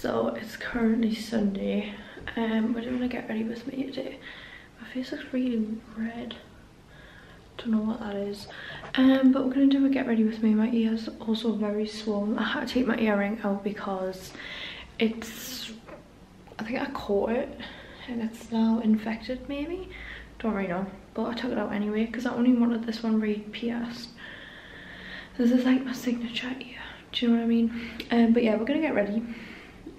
So it's currently Sunday. Um, we're doing a get ready with me today. My face looks really red. Don't know what that is. Um, but we're gonna do a get ready with me. My ear's also very swollen. I had to take my earring out because it's, I think I caught it and it's now infected maybe. Don't really know. But I took it out anyway because I only wanted this one re-pierced. This is like my signature ear. Do you know what I mean? Um, but yeah, we're gonna get ready.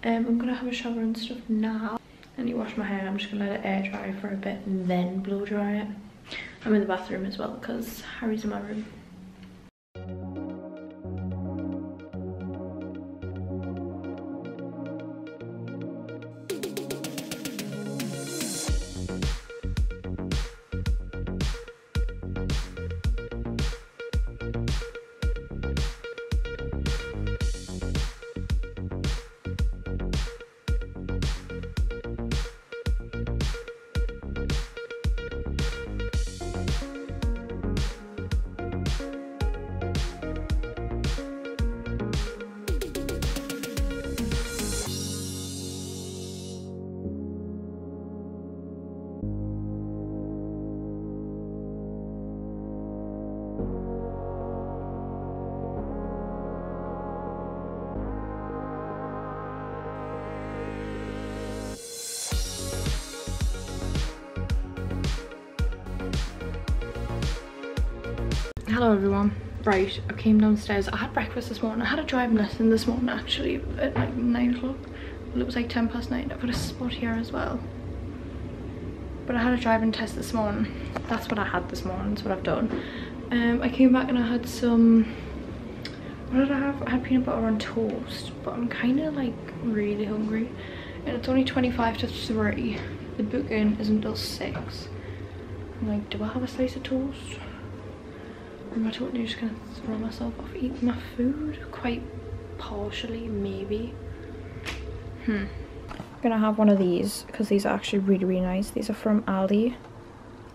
Um, I'm gonna have a shower and stuff now. I need to wash my hair. I'm just gonna let it air dry for a bit and then blow dry it. I'm in the bathroom as well because Harry's in my room. Hello everyone. Right i came downstairs. I had breakfast this morning. I had a driving lesson this morning actually at like nine o'clock. It was like 10 past nine. I've got a spot here as well. But i had a driving test this morning. That's what i had this morning. That's what i've done. Um i came back and i had some what did i have? I had peanut butter on toast but i'm kind of like really hungry. And it's only 25 to 3 the booking isn't until 6 I'm like do i have a slice of toast am I totally just gonna throw myself off eating my food? Quite partially, maybe. Hmm. I'm gonna have one of these because these are actually really, really nice. These are from Aldi.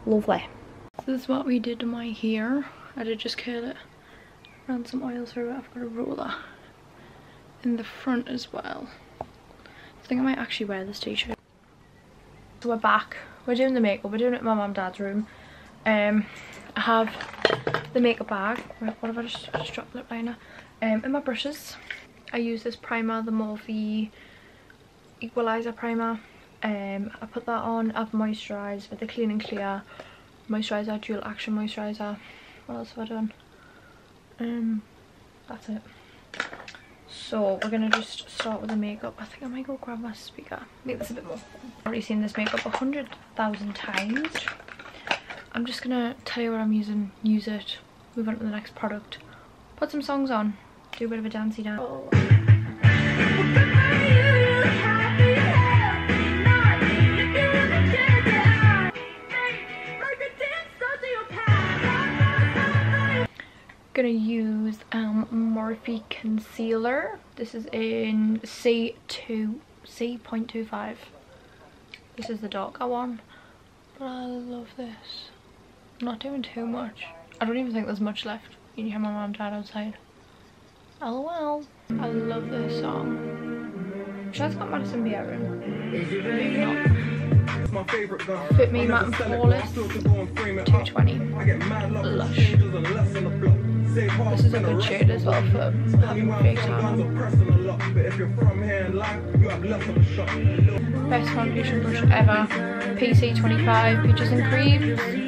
Lovely. This is what we did to my hair. I did just curl it. Ran some oil through it. I've got a roller in the front as well. I think I might actually wear this t-shirt. So we're back. We're doing the makeup. We're doing it in my mum dad's room. Um, I have the makeup bag. What have I just, just dropped lip liner? Um, and my brushes. I use this primer, the Morphe Equalizer Primer. Um, I put that on. I've moisturised with the Clean and Clear Moisturiser, Dual Action Moisturiser. What else have I done? Um, that's it. So we're gonna just start with the makeup. I think I might go grab my speaker. Make this a bit more. I've already seen this makeup a hundred thousand times. I'm just gonna tell you what I'm using, use it, move on to the next product, put some songs on, do a bit of a dancey dance. Oh. Gonna use um, Morphe concealer. This is in C2, C.25. This is the darker one, but I love this. Not doing too much. I don't even think there's much left. You can hear my mom and dad outside. LOL. I love this song. Should I got Madison Beer in? Maybe not. Fit Me Matte and Poreless 220 Lush. This is a good shade as well for having face tan. Best foundation brush ever. PC25 Peaches and Cream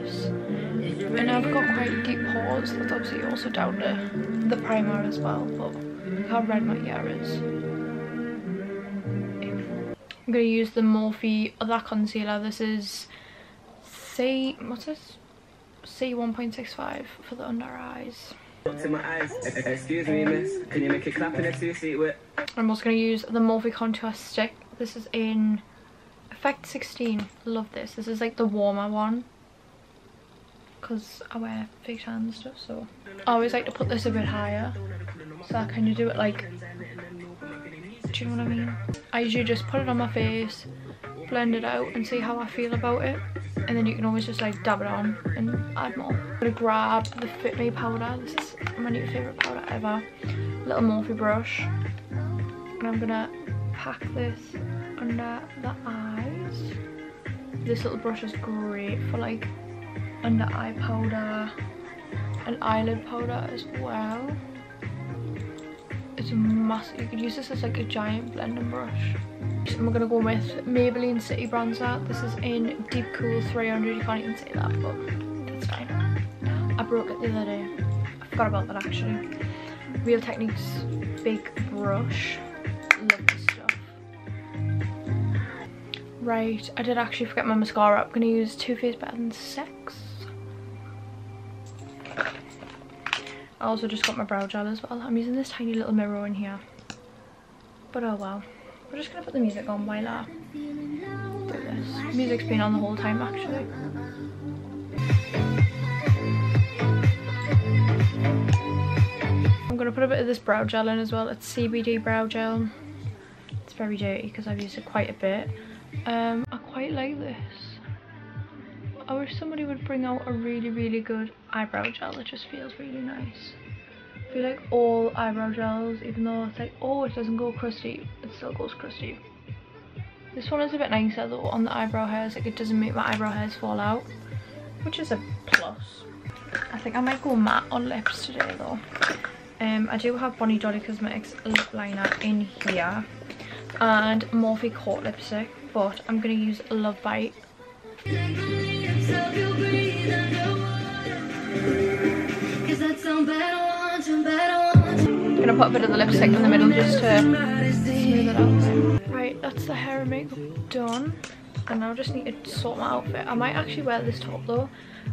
flawless. And I've got quite deep pores, that's obviously also down to the primer as well, but how red my ear is. I'm going to use the Morphe other concealer. This is C, what's this? C1.65 for the under eyes. Excuse me, miss. Can you make it clap to your seat with? I'm also going to use the Morphe Contour Stick. This is in Effect 16. Love this. This is like the warmer one. Because I wear fake tan and stuff, so. I always like to put this a bit higher. So I kind of do it like... Do you know what I mean? I usually just put it on my face, blend it out and see how I feel about it. and then you can always just like dab it on and add more. I'm gonna grab the Fit Me powder. This is my new favourite powder ever. Little Morphe brush. And I'm gonna pack this under the eyes. This little brush is great for like under eye powder and eyelid powder as well. It's a massive. You could use this as like a giant blending brush. And we're gonna go with Maybelline City Bronzer. This is in Deep Cool 300. You can't even say that, but that's fine. I broke it the other day. I forgot about that actually. Real Techniques big brush. Love this stuff. Right, I did actually forget my mascara. I'm gonna use Too Faced Better Than Sex. I also just got my brow gel as well. I'm using this tiny little mirror in here. But oh well. We're just gonna put the music on while I do this. Music's been on the whole time actually. I'm gonna put a bit of this brow gel in as well. It's CBD brow gel. It's very dirty because I've used it quite a bit. Um, I quite like this. I wish somebody would bring out a really, really good eyebrow gel that just feels really nice. I feel like all eyebrow gels, even though it's like, oh, it doesn't go crusty, it still goes crusty. This one is a bit nicer though on the eyebrow hairs, like it doesn't make my eyebrow hairs fall out, which is a plus. I think I might go matte on lips today though. Um, I do have Bonnie Dolly Cosmetics lip liner in here and Morphe Court lipstick, but I'm going to use Love Bite I'm gonna put a bit of the lipstick in the middle just to smooth it out. Right, that's the hair and makeup done. And now I just need to sort my outfit. I might actually wear this top though.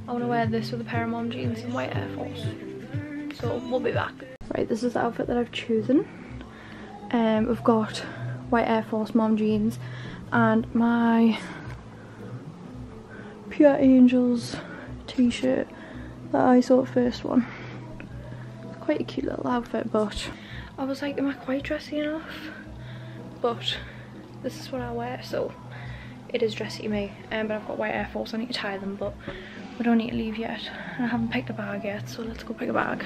I want to wear this with a pair of mom jeans and white Air Force. So we'll be back. Right, this is the outfit that I've chosen. Um, we've got white Air Force mom jeans and my Pure Angels t-shirt that I saw first one. Quite a cute little outfit but I was like am I quite dressy enough? But this is what I wear so it is dressy to me um, but I've got white Air Force I need to tie them but we don't need to leave yet and I haven't picked a bag yet so let's go pick a bag.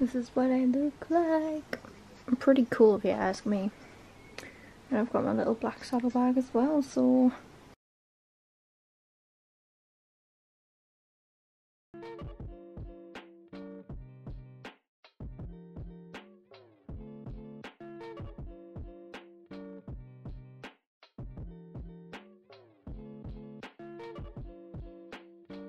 This is what I look like. I'm pretty cool if you ask me. And I've got my little black saddle bag as well so Thank you.